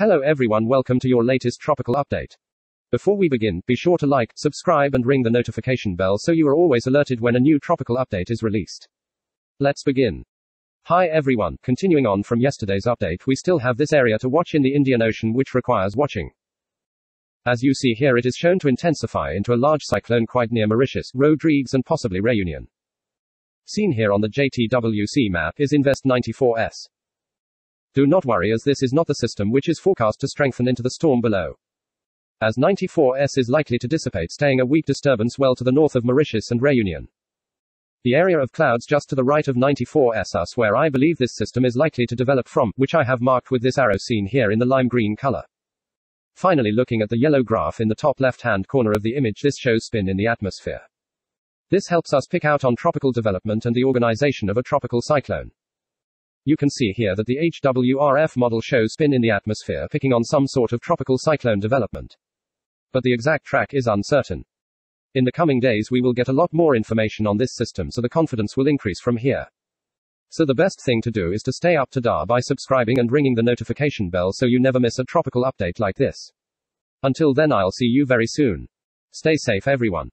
Hello everyone, welcome to your latest tropical update. Before we begin, be sure to like, subscribe, and ring the notification bell so you are always alerted when a new tropical update is released. Let's begin. Hi everyone, continuing on from yesterday's update, we still have this area to watch in the Indian Ocean which requires watching. As you see here, it is shown to intensify into a large cyclone quite near Mauritius, Rodrigues, and possibly Reunion. Seen here on the JTWC map is Invest 94S. Do not worry as this is not the system which is forecast to strengthen into the storm below. As 94S is likely to dissipate, staying a weak disturbance well to the north of Mauritius and Reunion. The area of clouds just to the right of 94S us where I believe this system is likely to develop from, which I have marked with this arrow seen here in the lime green color. Finally, looking at the yellow graph in the top left hand corner of the image, this shows spin in the atmosphere. This helps us pick out on tropical development and the organization of a tropical cyclone. You can see here that the HWRF model shows spin in the atmosphere picking on some sort of tropical cyclone development. But the exact track is uncertain. In the coming days, we will get a lot more information on this system, so the confidence will increase from here. So the best thing to do is to stay up to date by subscribing and ringing the notification bell so you never miss a tropical update like this. Until then, I'll see you very soon. Stay safe, everyone.